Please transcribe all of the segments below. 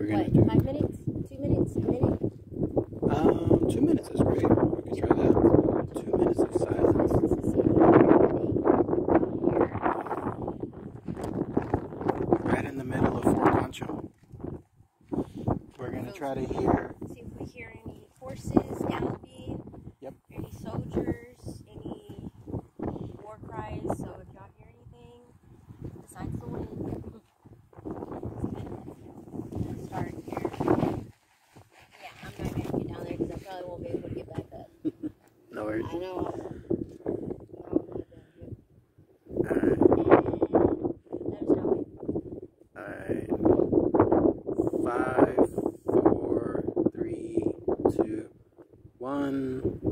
We're gonna What, do. five minutes? Two minutes? A minute? Um, two minutes is great. We can try that. Two minutes of silence. This is the city. Here. Right in the middle of Fort Concho. We're gonna try to hear. See if we hear Alright. Five, four, three, two, one,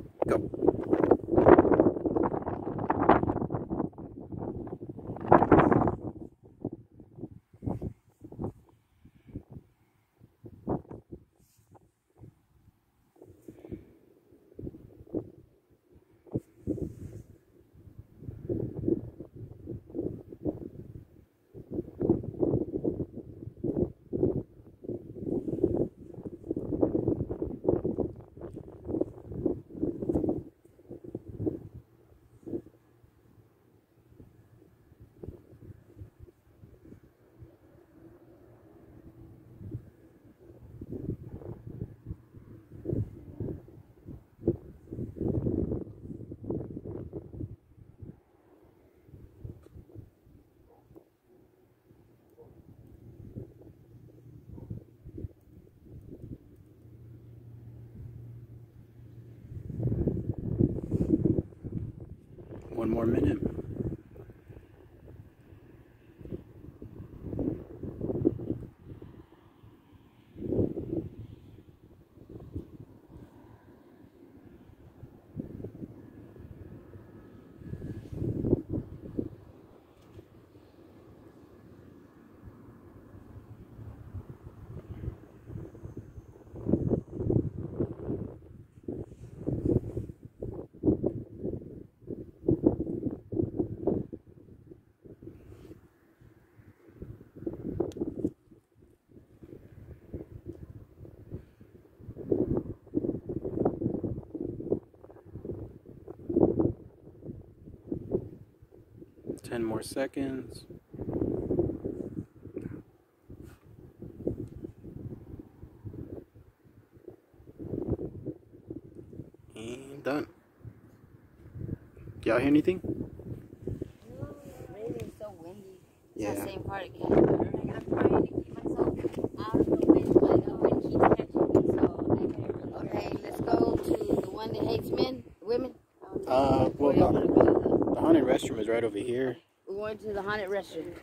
One more minute. Ten more seconds. And done. Y'all hear anything? It's so windy. It's Yeah. that same part of Canada. Like, I'm trying to keep myself out of the wind, but the wind keeps catching me, so I can't. Okay, let's go to the one that hates men, women. Uh, well, Where y'all the, wanna go? the haunted restroom is right over here. We're going to the haunted restaurant.